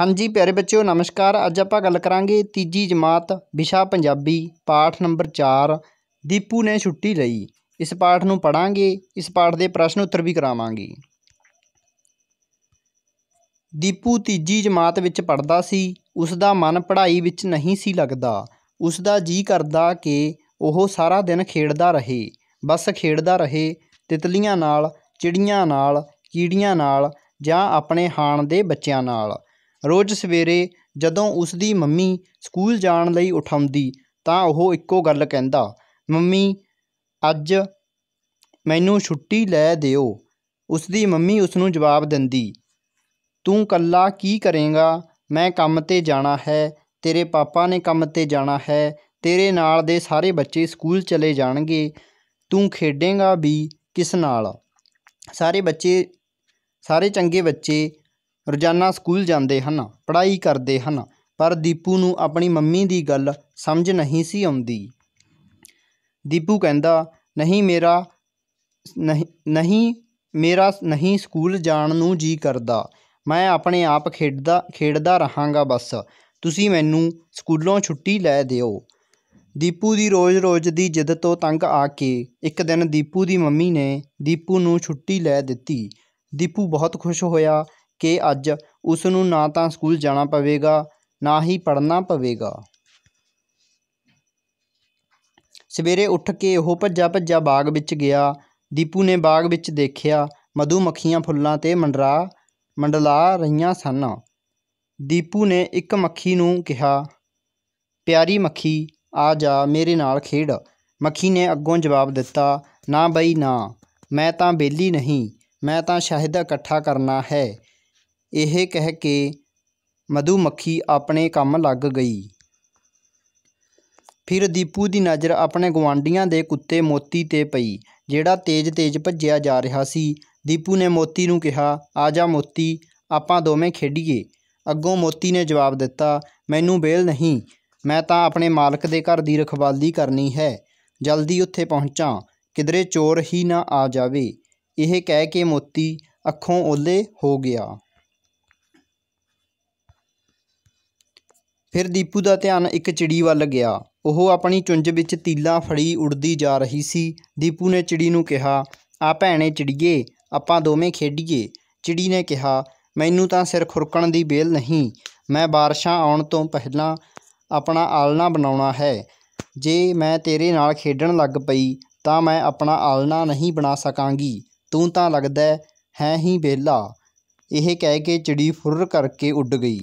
ਹਾਂਜੀ ਪਿਆਰੇ ਬੱਚਿਓ, ਨਮਸਕਾਰ। ਅੱਜ ਆਪਾਂ ਗੱਲ ਕਰਾਂਗੇ ਤੀਜੀ ਜਮਾਤ ਵਿਸ਼ਾ ਪੰਜਾਬੀ, ਪਾਠ ਨੰਬਰ 4 ਦੀਪੂ ਨੇ ਛੁੱਟੀ ਲਈ। ਇਸ ਪਾਠ ਨੂੰ ਪੜਾਂਗੇ ਇਸ ਪਾਠ ਦੇ ਪ੍ਰਸ਼ਨ ਉੱਤਰ ਵੀ ਕਰਾਵਾਂਗੇ। ਦੀਪੂ ਤੀਜੀ ਜਮਾਤ ਵਿੱਚ ਪੜਦਾ ਸੀ ਉਸ ਦਾ ਮਨ ਪੜ੍ਹਾਈ ਵਿੱਚ ਨਹੀਂ ਸੀ ਲੱਗਦਾ। ਉਸ ਦਾ ਜੀ ਕਰਦਾ ਕਿ ਉਹ ਸਾਰਾ ਦਿਨ ਖੇਡਦਾ ਰਹੇ, ਬਸ ਖੇਡਦਾ ਰਹੇ, ਤਿਤਲੀਆਂ ਨਾਲ, ਚਿੜੀਆਂ ਨਾਲ, ਕੀੜੀਆਂ ਨਾਲ ਜਾਂ ਆਪਣੇ ਹਾਣ ਦੇ ਬੱਚਿਆਂ ਨਾਲ। ਰੋਜ਼ ਸਵੇਰੇ ਜਦੋਂ ਉਸਦੀ ਮੰਮੀ ਸਕੂਲ ਜਾਣ ਲਈ ਉਠਾਉਂਦੀ ਤਾਂ ਉਹ ਇੱਕੋ ਗੱਲ ਕਹਿੰਦਾ, ਮੰਮੀ, ਅੱਜ ਮੈਨੂੰ ਛੁੱਟੀ ਲੈ ਦਿਓ। ਉਸਦੀ ਮੰਮੀ ਉਸਨੂੰ ਜਵਾਬ ਦਿੰਦੀ, ਤੂੰ ਕੱਲਾ ਕੀ ਕਰੇਂਗਾ? ਮੈਂ ਕੰਮ 'ਤੇ ਜਾਣਾ ਹੈ, ਤੇਰੇ ਪਾਪਾ ਨੇ ਕੰਮ 'ਤੇ ਜਾਣਾ ਹੈ, ਤੇਰੇ ਨਾਲ ਦੇ ਸਾਰੇ ਬੱਚੇ ਸਕੂਲ ਚਲੇ ਜਾਣਗੇ, ਤੂੰ ਖੇਡੇਂਗਾ ਵੀ ਕਿਸ ਨਾਲ? ਸਾਰੇ ਬੱਚੇ, ਸਾਰੇ ਚੰਗੇ ਬੱਚੇ ਰੋਜ਼ਾਨਾ ਸਕੂਲ ਜਾਂਦੇ ਹਨ, ਪੜ੍ਹਾਈ ਕਰਦੇ ਹਨ, ਪਰ ਦੀਪੂ ਨੂੰ ਆਪਣੀ ਮੰਮੀ ਦੀ ਗੱਲ ਸਮਝ ਨਹੀਂ ਸੀ ਆਉਂਦੀ। ਦੀਪੂ ਕਹਿੰਦਾ, ਨਹੀਂ ਮੇਰਾ ਨਹੀਂ ਨਹੀਂ, ਮੇਰਾ ਨਹੀਂ ਸਕੂਲ ਜਾਣ ਨੂੰ ਜੀ ਕਰਦਾ। ਮੈਂ ਆਪਣੇ ਆਪ ਖੇਡਦਾ ਖੇਡਦਾ ਰਹਾਂਗਾ ਬਸ। ਤੁਸੀਂ ਮੈਨੂੰ ਸਕੂਲੋਂ ਛੁੱਟੀ ਲੈ ਦਿਓ। ਦੀਪੂ ਦੀ ਰੋਜ਼-ਰੋਜ਼ ਦੀ ਜਿੱਦ ਤੋਂ ਤੰਗ ਆ ਕੇ ਇੱਕ ਦਿਨ ਦੀਪੂ ਦੀ ਮੰਮੀ ਨੇ ਦੀਪੂ ਨੂੰ ਛੁੱਟੀ ਲੈ ਦਿੱਤੀ। ਦੀਪੂ ਬਹੁਤ ਖੁਸ਼ ਹੋਇਆ ਕਿ ਅੱਜ ਉਸ ਨੂੰ ਨਾ ਤਾਂ ਸਕੂਲ ਜਾਣਾ ਪਵੇਗਾ, ਨਾ ਹੀ ਪੜ੍ਹਨਾ ਪਵੇਗਾ। ਸਵੇਰੇ ਉੱਠ ਕੇ ਉਹ ਭੱਜਾ ਭੱਜਾ ਬਾਗ ਵਿੱਚ ਗਿਆ। ਦੀਪੂ ਨੇ ਬਾਗ ਵਿੱਚ ਦੇਖਿਆ ਮਧੂ ਮੱਖੀਆਂ ਫੁੱਲਾਂ 'ਤੇ ਮੰਡਰਾ, ਮੰਡਲਾ ਰਹੀਆਂ ਸਨ। ਦੀਪੂ ਨੇ ਇੱਕ ਮੱਖੀ ਨੂੰ ਕਿਹਾ, ਪਿਆਰੀ ਮੱਖੀ, ਆ ਜਾ ਮੇਰੇ ਨਾਲ ਖੇਡ। ਮੱਖੀ ਨੇ ਅੱਗੋਂ ਜਵਾਬ ਦਿੱਤਾ, ਨਾ ਬਈ ਨਾ, ਮੈਂ ਤਾਂ ਬੇਲੀ ਨਹੀਂ, ਮੈਂ ਤਾਂ ਸ਼ਹਿਦ ਇਕੱਠਾ ਕਰਨਾ ਹੈ। ਇਹ ਕਹਿ ਕੇ ਮਧੂ ਮੱਖੀ ਆਪਣੇ ਕੰਮ ਲੱਗ ਗਈ। ਫਿਰ ਦੀਪੂ ਦੀ ਨਜ਼ਰ ਆਪਣੇ ਗੁਆਂਢੀਆਂ ਦੇ ਕੁੱਤੇ ਮੋਤੀ ਤੇ ਪਈ, ਜਿਹੜਾ ਤੇਜ਼-ਤੇਜ਼ ਭੱਜਿਆ ਜਾ ਰਿਹਾ ਸੀ। ਦੀਪੂ ਨੇ ਮੋਤੀ ਨੂੰ ਕਿਹਾ, ਆ ਜਾ ਮੋਤੀ, ਆਪਾਂ ਦੋਵੇਂ ਖੇਡੀਏ। ਅੱਗੋਂ ਮੋਤੀ ਨੇ ਜਵਾਬ ਦਿੱਤਾ, ਮੈਨੂੰ ਵਿਹਲ ਨਹੀਂ, ਮੈਂ ਤਾਂ ਆਪਣੇ ਮਾਲਕ ਦੇ ਘਰ ਦੀ ਰਖਵਾਲੀ ਕਰਨੀ ਹੈ। ਜਲਦੀ ਉੱਥੇ ਪਹੁੰਚਾਂ, ਕਿਧਰੇ ਚੋਰ ਹੀ ਨਾ ਆ ਜਾਵੇ। ਇਹ ਕਹਿ ਕੇ ਮੋਤੀ ਅੱਖੋਂ ਓਲੇ ਹੋ ਗਿਆ। ਫਿਰ ਦੀਪੂ ਦਾ ਧਿਆਨ ਇੱਕ ਚਿੜੀ ਵੱਲ ਗਿਆ। ਉਹ ਆਪਣੀ ਚੁੰਝ ਵਿੱਚ ਤੀਲਾ ਫੜੀ ਉੜਦੀ ਜਾ ਰਹੀ ਸੀ। ਦੀਪੂ ਨੇ ਚਿੜੀ ਨੂੰ ਕਿਹਾ, ਆ ਭੈਣੇ ਚਿੜੀਏ, ਆਪਾਂ ਦੋਵੇਂ ਖੇਡੀਏ। ਚਿੜੀ ਨੇ ਕਿਹਾ, ਮੈਨੂੰ ਤਾਂ ਸਿਰ ਖੁਰਕਣ ਦੀ ਬੇਲ ਨਹੀਂ। ਮੈਂ ਬਾਰਿਸ਼ਾਂ ਆਉਣ ਤੋਂ ਪਹਿਲਾਂ ਆਪਣਾ ਆਲਣਾ ਬਣਾਉਣਾ ਹੈ। ਜੇ ਮੈਂ ਤੇਰੇ ਨਾਲ ਖੇਡਣ ਲੱਗ ਪਈ, ਤਾਂ ਮੈਂ ਆਪਣਾ ਆਲਣਾ ਨਹੀਂ ਬਣਾ ਸਕਾਂਗੀ। ਤੂੰ ਤਾਂ ਲੱਗਦਾ ਹੈ ਹੀ ਵਿਹਲਾ। ਇਹ ਕਹਿ ਕੇ ਚਿੜੀ ਫੁਰਰ ਕਰਕੇ ਉੱਡ ਗਈ।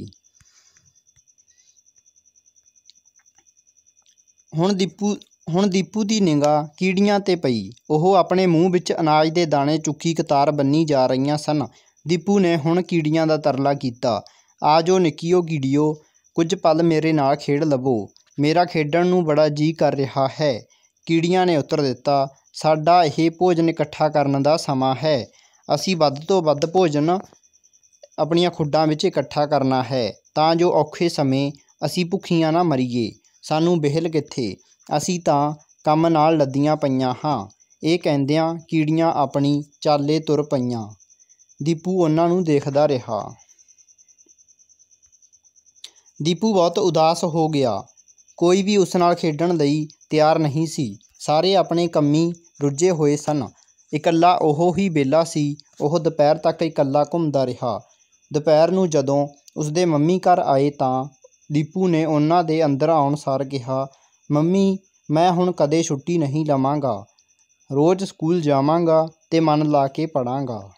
ਹੁਣ ਦੀਪੂ ਹੁਣ ਦੀਪੂ ਦੀ ਨਿਗਾਹ ਕੀੜੀਆਂ 'ਤੇ ਪਈ। ਉਹ ਆਪਣੇ ਮੂੰਹ ਵਿੱਚ ਅਨਾਜ ਦੇ ਦਾਣੇ ਚੁੱਕੀ ਕਤਾਰ ਬੰਨੀ ਜਾ ਰਹੀਆਂ ਸਨ। ਦੀਪੂ ਨੇ ਹੁਣ ਕੀੜੀਆਂ ਦਾ ਤਰਲਾ ਕੀਤਾ। ਆ ਜੋ ਨਿੱਕੀਓ ਕੀੜੀਓ, ਕੁਝ ਪਲ ਮੇਰੇ ਨਾਲ ਖੇਡ ਲਵੋ। ਮੇਰਾ ਖੇਡਣ ਨੂੰ ਬੜਾ ਜੀ ਕਰ ਰਿਹਾ ਹੈ। ਕੀੜੀਆਂ ਨੇ ਉੱਤਰ ਦਿੱਤਾ, ਸਾਡਾ ਇਹ ਭੋਜਨ ਇਕੱਠਾ ਕਰਨ ਦਾ ਸਮਾਂ ਹੈ। ਅਸੀਂ ਵੱਧ ਤੋਂ ਵੱਧ ਭੋਜਨ ਆਪਣੀਆਂ ਖੁੱਡਾਂ ਵਿੱਚ ਇਕੱਠਾ ਕਰਨਾ ਹੈ। ਤਾਂ ਜੋ ਔਖੇ ਸਮੇਂ ਅਸੀਂ ਭੁੱਖੀਆਂ ਨਾ ਮਰੀਏ। ਸਾਨੂੰ ਬਿਹਲ ਕਿੱਥੇ? ਅਸੀਂ ਤਾਂ ਕੰਮ ਨਾਲ ਲੱਦੀਆਂ ਪਈਆਂ ਹਾਂ। ਇਹ ਕਹਿੰਦਿਆਂ ਕੀੜੀਆਂ ਆਪਣੀ ਚਾਲੇ ਤੁਰ ਪਈਆਂ। ਦੀਪੂ ਉਹਨਾਂ ਨੂੰ ਦੇਖਦਾ ਰਿਹਾ। ਦੀਪੂ ਬਹੁਤ ਉਦਾਸ ਹੋ ਗਿਆ। ਕੋਈ ਵੀ ਉਸ ਨਾਲ ਖੇਡਣ ਲਈ ਤਿਆਰ ਨਹੀਂ ਸੀ। ਸਾਰੇ ਆਪਣੇ ਕੰਮੀ ਰੁੱਝੇ ਹੋਏ ਸਨ। ਇਕੱਲਾ ਉਹ ਹੀ ਵਿਹਲਾ ਸੀ। ਉਹ ਦੁਪਹਿਰ ਤੱਕ ਇਕੱਲਾ ਘੁੰਮਦਾ ਰਿਹਾ। ਦੁਪਹਿਰ ਨੂੰ ਜਦੋਂ ਉਸਦੇ ਮੰਮੀ ਘਰ ਆਏ ਤਾਂ ਦੀਪੂ ਨੇ ਉਹਨਾਂ ਦੇ ਅੰਦਰ ਆਉਣ ਸਾਰ ਕਿਹਾ, ਮੰਮੀ, ਮੈਂ ਹੁਣ ਕਦੇ ਛੁੱਟੀ ਨਹੀਂ ਲਵਾਂਗਾ। ਰੋਜ਼ ਸਕੂਲ ਜਾਵਾਂਗਾ ਤੇ ਮਨ ਲਾ ਕੇ ਪੜਾਂਗਾ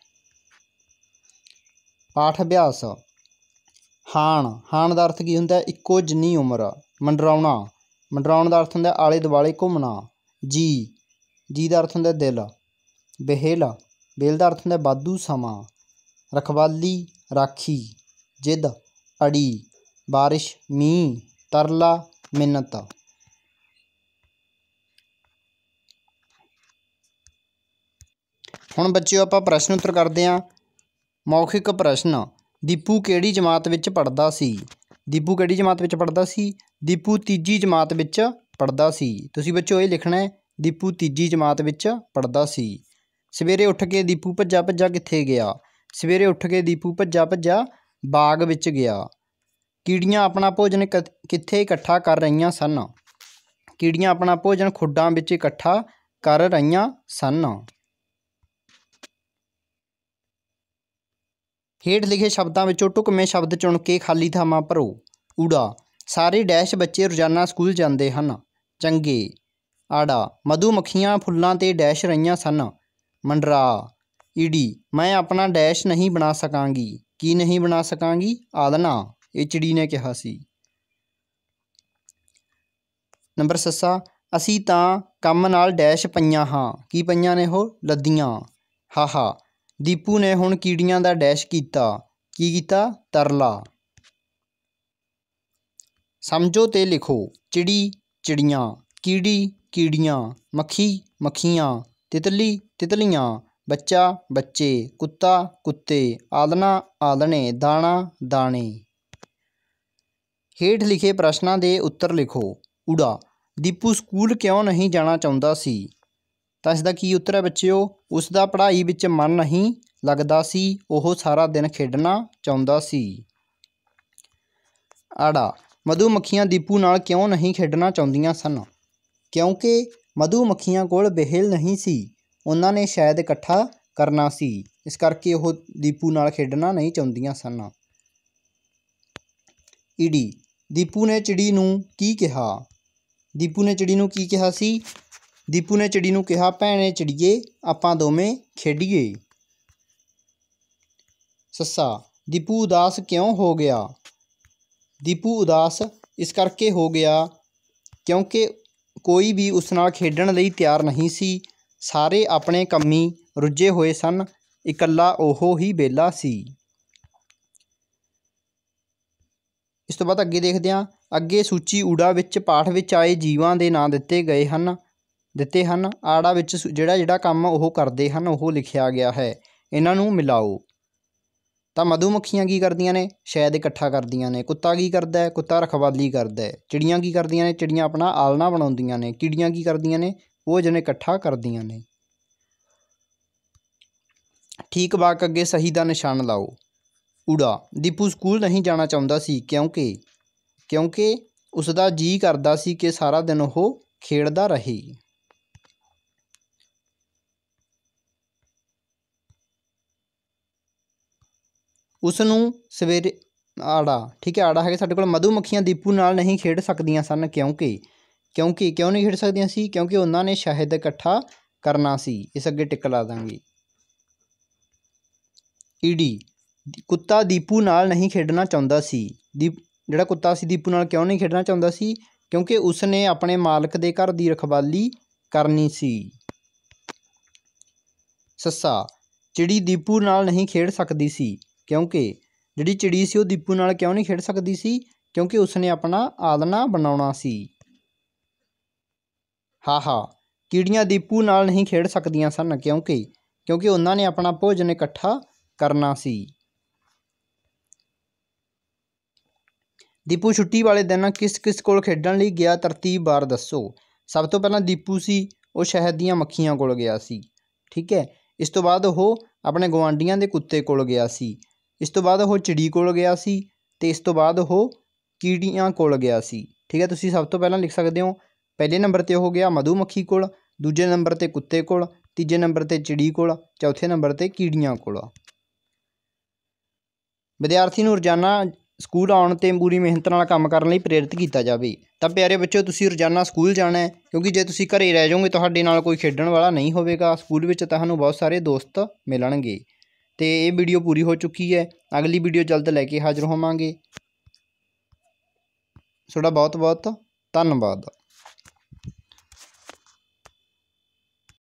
ਪਾਠ ਅਭਿਆਸ। ਹਾਣ ਹਾਣ ਦਾ ਅਰਥ ਕੀ ਹੁੰਦਾ? ਇੱਕੋ ਜਿੰਨੀ ਉਮਰ। ਮੰਡਰਾਉਣਾ। ਮੰਡਰਾਉਣ ਦਾ ਅਰਥ ਹੁੰਦਾ ਆਲੇ ਦੁਆਲੇ ਘੁੰਮਣਾ। ਜੀ। ਜੀ ਦਾ ਅਰਥ ਹੁੰਦਾ ਦਿਲ। ਬਹਿਲ। ਬੇਲ ਦਾ ਅਰਥ ਹੁੰਦਾ ਵਾਧੂ ਸਮਾਂ। ਰਖਵਾਲੀ, ਰਾਖੀ। ਜਿੱਦ। ਅੜੀ। ਬਾਰਿਸ਼, ਮੀਂਹ, ਤਰਲਾ, ਮਿੰਨਤ। ਹੁਣ ਬੱਚਿਓ, ਆਪਾਂ ਪ੍ਰਸ਼ਨ ਉੱਤਰ ਕਰਦੇ ਹਾਂ। ਮੌਖਿਕ ਪ੍ਰਸ਼ਨ, ਦੀਪੂ ਕਿਹੜੀ ਜਮਾਤ ਵਿੱਚ ਪੜਦਾ ਸੀ? ਦੀਪੂ ਕਿਹੜੀ ਜਮਾਤ ਵਿੱਚ ਪੜਦਾ ਸੀ? ਦੀਪੂ ਤੀਜੀ ਜਮਾਤ ਵਿੱਚ ਪੜਦਾ ਸੀ। ਤੁਸੀਂ ਬੱਚਿਓ, ਇਹ ਲਿਖਣਾ ਹੈ, ਦੀਪੂ ਤੀਜੀ ਜਮਾਤ ਵਿੱਚ ਪੜਦਾ ਸੀ। ਸਵੇਰੇ ਉੱਠ ਕੇ ਦੀਪੂ ਭੱਜਾ ਭੱਜਾ ਕਿੱਥੇ ਗਿਆ? ਸਵੇਰੇ ਉੱਠ ਕੇ ਦੀਪੂ ਭੱਜਾ ਭੱਜਾ ਬਾਗ ਵਿੱਚ ਗਿਆ। ਕੀੜੀਆਂ ਆਪਣਾ ਭੋਜਨ ਕਿੱਥੇ ਇਕੱਠਾ ਕਰ ਰਹੀਆਂ ਸਨ? ਕੀੜੀਆਂ ਆਪਣਾ ਭੋਜਨ ਖੁੱਡਾਂ ਵਿੱਚ ਇਕੱਠਾ ਕਰ ਰਹੀਆਂ ਸਨ। ਹੇਠ ਲਿਖੇ ਸ਼ਬਦਾਂ ਵਿੱਚੋਂ ਢੁਕਵੇਂ ਸ਼ਬਦ ਚੁਣ ਕੇ ਖਾਲੀ ਥਾਵਾਂ ਭਰੋ। ਊੜਾ, ਸਾਰੇ ਡੈਸ਼ ਬੱਚੇ ਰੋਜ਼ਾਨਾ ਸਕੂਲ ਜਾਂਦੇ ਹਨ। ਚੰਗੇ, ਆੜਾ ਮਧੂ ਮੱਖੀਆਂ ਫੁੱਲਾਂ ਤੇ ਡੈਸ਼ ਰਹੀਆਂ ਸਨ। ਮੰਡਰਾ, ਈੜੀ, ਮੈਂ ਆਪਣਾ ਡੈਸ਼ ਨਹੀਂ ਬਣਾ ਸਕਾਂਗੀ। ਕੀ ਨਹੀਂ ਬਣਾ ਸਕਾਂਗੀ? ਆਦਨਾ ਇਹ ਚਿੜੀ ਨੇ ਕਿਹਾ ਸੀ। ਨੰਬਰ ਸੱਸਾ, ਅਸੀਂ ਤਾਂ ਕੰਮ ਨਾਲ ਡੈਸ਼ ਪਈਆਂ ਹਾਂ। ਕੀ ਪਈਆਂ ਨੇ ਉਹ? ਲੱਦੀਆਂ। ਹਾਹਾ, ਦੀਪੂ ਨੇ ਹੁਣ ਕੀੜੀਆਂ ਦਾ ਡੈਸ਼ ਕੀਤਾ। ਕੀ ਕੀਤਾ? ਤਰਲਾ। ਸਮਝੋ ਤੇ ਲਿਖੋ। ਚਿੜੀ, ਚਿੜੀਆਂ। ਕੀੜੀ, ਕੀੜੀਆਂ। ਮੱਖੀ, ਮੱਖੀਆਂ। ਤਿਤਲੀ, ਤਿਤਲੀਆਂ। ਬੱਚਾ, ਬੱਚੇ। ਕੁੱਤਾ, ਕੁੱਤੇ। ਆਲਣਾ ਆਲਣੇ ਦਾਣਾ, ਦਾਣੇ। ਹੇਠ ਲਿਖੇ ਪ੍ਰਸ਼ਨਾਂ ਦੇ ਉੱਤਰ ਲਿਖੋ। ਉੜਾ ਦੀਪੂ ਸਕੂਲ ਕਿਉਂ ਨਹੀਂ ਜਾਣਾ ਚਾਹੁੰਦਾ ਸੀ? ਤਾਂ ਇਸ ਦਾ ਕੀ ਉੱਤਰ ਹੈ ਬੱਚਿਓ? ਉਸ ਦਾ ਪੜ੍ਹਾਈ ਵਿੱਚ ਮਨ ਨਹੀਂ ਲੱਗਦਾ ਸੀ, ਉਹ ਸਾਰਾ ਦਿਨ ਖੇਡਣਾ ਚਾਹੁੰਦਾ ਸੀ। ਆੜਾ ਮਧੂ ਮੱਖੀਆਂ ਦੀਪੂ ਨਾਲ ਕਿਉਂ ਨਹੀਂ ਖੇਡਣਾ ਚਾਹੁੰਦੀਆਂ ਸਨ? ਕਿਉਂਕਿ ਮਧੂ ਮੱਖੀਆਂ ਕੋਲ ਬਹਿਲ ਨਹੀਂ ਸੀ, ਉਹਨਾਂ ਨੇ ਸ਼ਾਇਦ ਇਕੱਠਾ ਕਰਨਾ ਸੀ, ਇਸ ਕਰਕੇ ਉਹ ਦੀਪੂ ਨਾਲ ਖੇਡਣਾ ਨਹੀਂ ਚਾਹੁੰਦੀਆਂ ਸਨ। ਈਡੀ ਦੀਪੂ ਨੇ ਚਿੜੀ ਨੂੰ ਕੀ ਕਿਹਾ? ਦੀਪੂ ਨੇ ਚਿੜੀ ਨੂੰ ਕੀ ਕਿਹਾ ਸੀ? ਦੀਪੂ ਨੇ ਚਿੜੀ ਨੂੰ ਕਿਹਾ, ਭੈਣੇ ਚਿੜੀਏ, ਆਪਾਂ ਦੋਵੇਂ ਖੇਡੀਏ। ਸੱਸਾ, ਦੀਪੂ ਉਦਾਸ ਕਿਉਂ ਹੋ ਗਿਆ? ਦੀਪੂ ਉਦਾਸ ਇਸ ਕਰਕੇ ਹੋ ਗਿਆ ਕਿਉਂਕਿ ਕੋਈ ਵੀ ਉਸ ਨਾਲ ਖੇਡਣ ਲਈ ਤਿਆਰ ਨਹੀਂ ਸੀ। ਸਾਰੇ ਆਪਣੇ ਕੰਮੀ ਰੁੱਝੇ ਹੋਏ ਸਨ। ਇਕੱਲਾ ਉਹ ਹੀ ਵਿਹਲਾ ਸੀ। ਇਸ ਤੋਂ ਬਾਅਦ ਅੱਗੇ ਦੇਖਦੇ ਹਾਂ। ਅੱਗੇ ਸੂਚੀ ਊੜਾ ਵਿੱਚ ਪਾਠ ਵਿੱਚ ਆਏ ਜੀਵਾਂ ਦੇ ਨਾਂ ਦਿੱਤੇ ਗਏ ਹਨ। ਦਿੱਤੇ ਹਨ। ਆੜਾ ਵਿੱਚ ਸੁ- ਜਿਹੜਾ ਜਿਹੜਾ ਕੰਮ ਉਹ ਕਰਦੇ ਹਨ, ਉਹ ਲਿਖਿਆ ਗਿਆ ਹੈ। ਇਹਨਾਂ ਨੂੰ ਮਿਲਾਓ। ਤਾਂ ਮਧੂਮੱਖੀਆਂ ਕੀ ਕਰਦੀਆਂ ਨੇ? ਸ਼ਹਿਦ ਇਕੱਠਾ ਕਰਦੀਆਂ ਨੇ। ਕੁੱਤਾ ਕੀ ਕਰਦਾ ਹੈ? ਕੁੱਤਾ ਰਖਵਾਲੀ ਕਰਦਾ ਹੈ। ਚਿੜੀਆਂ ਕੀ ਕਰਦੀਆਂ ਨੇ? ਚਿੜੀਆਂ ਆਪਣਾ ਆਲਣਾ ਬਣਾਉਂਦੀਆਂ ਨੇ। ਕੀੜੀਆਂ ਕੀ ਕਰਦੀਆਂ ਨੇ? ਭੋਜਨ ਇਕੱਠਾ ਕਰਦੀਆਂ ਨੇ। ਠੀਕ ਵਾਕ ਅੱਗੇ ਸਹੀ ਦਾ ਨਿਸ਼ਾਨ ਲਾਓ। ਊੜਾ ਦੀਪੂ ਸਕੂਲ ਨਹੀਂ ਜਾਣਾ ਚਾਹੁੰਦਾ ਸੀ ਕਿਉਂਕਿ ਕਿਉਂਕਿ ਉਸ ਦਾ ਜੀ ਕਰਦਾ ਸੀ ਕਿ ਸਾਰਾ ਦਿਨ ਉਹ ਖੇਡਦਾ ਰਹੇ। ਉਸ ਨੂੰ ਸਵੇਰੇ ਆੜਾ, ਠੀਕ ਹੈ, ਆੜਾ ਹੈਗਾ ਸਾਡੇ ਕੋਲ, ਮਧੂਮੱਖੀਆਂ ਦੀਪੂ ਨਾਲ ਨਹੀਂ ਖੇਡ ਸਕਦੀਆਂ ਸਨ ਕਿਉਂਕਿ ਕਿਉਂਕਿ ਕਿਉਂ ਨਹੀਂ ਖੇਡ ਸਕਦੀਆਂ ਸੀ? ਕਿਉਂਕਿ ਉਹਨਾਂ ਨੇ ਸ਼ਹਿਦ ਇਕੱਠਾ ਕਰਨਾ ਸੀ, ਇਸ ਅੱਗੇ ਟਿਕ ਲਾ ਦਾਂਗੇ। ਈਡੀ ਕੁੱਤਾ ਦੀਪੂ ਨਾਲ ਨਹੀਂ ਖੇਡਣਾ ਚਾਹੁੰਦਾ ਸੀ। ਦੀਪ, ਜਿਹੜਾ ਕੁੱਤਾ ਸੀ ਦੀਪੂ ਨਾਲ ਕਿਉਂ ਨਹੀਂ ਖੇਡਣਾ ਚਾਹੁੰਦਾ ਸੀ? ਕਿਉਂਕਿ ਉਸ ਨੇ ਆਪਣੇ ਮਾਲਕ ਦੇ ਘਰ ਦੀ ਰਖਵਾਲੀ ਕਰਨੀ ਸੀ। ਸੱਸਾ, ਚਿੜੀ ਦੀਪੂ ਨਾਲ ਨਹੀਂ ਖੇਡ ਸਕਦੀ ਸੀ, ਕਿਉਂਕਿ ਜਿਹੜੀ ਚਿੜੀ ਸੀ ਉਹ ਦੀਪੂ ਨਾਲ ਕਿਉਂ ਨਹੀਂ ਖੇਡ ਸਕਦੀ ਸੀ? ਕਿਉਂਕਿ ਉਸ ਨੇ ਆਪਣਾ ਆਲਣਾ ਬਣਾਉਣਾ ਸੀ। ਹਾਹਾ, ਕੀੜੀਆਂ ਦੀਪੂ ਨਾਲ ਨਹੀਂ ਖੇਡ ਸਕਦੀਆਂ ਸਨ ਕਿਉਂਕਿ ਕਿਉਂਕਿ ਉਹਨਾਂ ਨੇ ਆਪਣਾ ਭੋਜਨ ਇਕੱਠਾ ਕਰਨਾ ਸੀ। ਦੀਪੂ ਛੁੱਟੀ ਵਾਲੇ ਦਿਨ ਕਿਸ ਕਿਸ ਕੋਲ ਖੇਡਣ ਲਈ ਗਿਆ ਤਰਤੀਬ ਬਾਰ ਦੱਸੋ। ਸਭ ਤੋਂ ਪਹਿਲਾਂ ਦੀਪੂ ਸੀ, ਉਹ ਸ਼ਹਿਦ ਦੀਆਂ ਮੱਖੀਆਂ ਕੋਲ ਗਿਆ ਸੀ। ਠੀਕ ਹੈ, ਇਸ ਤੋਂ ਬਾਅਦ ਉਹ ਆਪਣੇ ਗੁਆਂਢੀਆਂ ਦੇ ਕੁੱਤੇ ਕੋਲ ਗਿਆ ਸੀ। ਇਸ ਤੋਂ ਬਾਅਦ ਉਹ ਚਿੜੀ ਕੋਲ ਗਿਆ ਸੀ ਤੇ ਇਸ ਤੋਂ ਬਾਅਦ ਉਹ ਕੀੜੀਆਂ ਕੋਲ ਗਿਆ ਸੀ। ਠੀਕ ਹੈ, ਤੁਸੀਂ ਸਭ ਤੋਂ ਪਹਿਲਾਂ ਲਿਖ ਸਕਦੇ ਹੋ, ਪਹਿਲੇ ਨੰਬਰ ਤੇ ਉਹ ਗਿਆ ਮਧੂਮੱਖੀ ਕੋਲ, ਦੂਜੇ ਨੰਬਰ ਤੇ ਕੁੱਤੇ ਕੋਲ, ਤੀਜੇ ਨੰਬਰ ਤੇ ਚਿੜੀ ਕੋਲ, ਚੌਥੇ ਨੰਬਰ ਤੇ ਕੀੜੀਆਂ ਕੋਲ। ਵਿਦਿਆਰਥੀ ਨੂੰ ਰੋਜ਼ਾਨਾ ਸਕੂਲ ਆਉਣ ਤੇ ਪੂਰੀ ਮਿਹਨਤ ਨਾਲ ਕੰਮ ਕਰਨ ਲਈ ਪ੍ਰੇਰਿਤ ਕੀਤਾ ਜਾਵੇ। ਤਾਂ ਪਿਆਰੇ ਬੱਚਿਓ, ਤੁਸੀਂ ਰੋਜ਼ਾਨਾ ਸਕੂਲ ਜਾਣਾ ਹੈ, ਕਿਉਂਕਿ ਜੇ ਤੁਸੀਂ ਘਰੇ ਰਹਿ ਜਾਓਗੇ, ਤੁਹਾਡੇ ਨਾਲ ਕੋਈ ਖੇਡਣ ਵਾਲਾ ਨਹੀਂ ਹੋਵੇਗਾ। ਸਕੂਲ ਵਿੱਚ ਤੁਹਾਨੂੰ ਬਹੁਤ ਸਾਰੇ ਦੋਸਤ ਮਿਲਣਗੇ। ਤੇ ਇਹ ਵੀਡੀਓ ਪੂਰੀ ਹੋ ਚੁੱਕੀ ਹੈ। ਅਗਲੀ ਵੀਡੀਓ ਜਲਦ ਲੈ ਕੇ ਹਾਜ਼ਰ ਹੋਵਾਂਗੇ। ਤੁਹਾਡਾ ਬਹੁਤ ਬਹੁਤ ਧੰਨਵਾਦ।